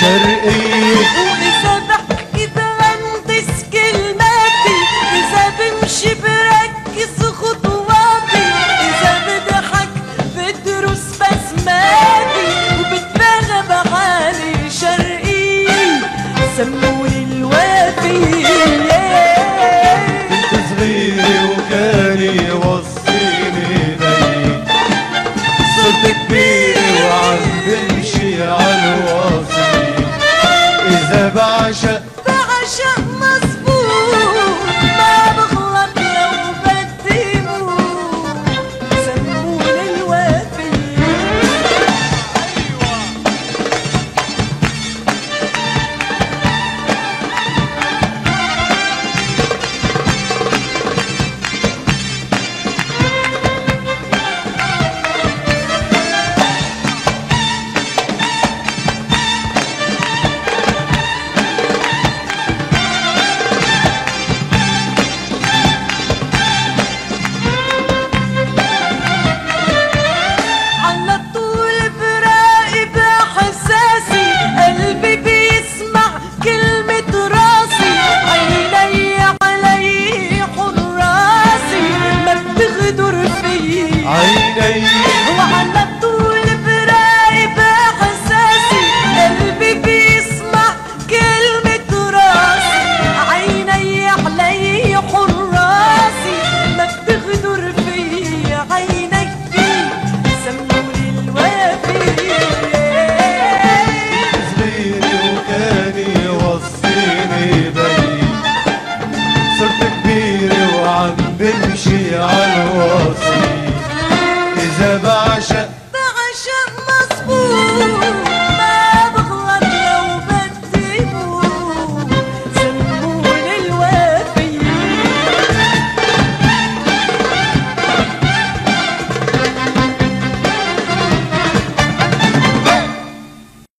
شرقية وإذا بحكي بهندس كلماتي إذا بمشي بركز خطواتي إذا بضحك بدرس بسماتي وبتبنى بعالي شرقية سموني الوافي بنت صغيرة وكاني وصف أنا بعشق بعشق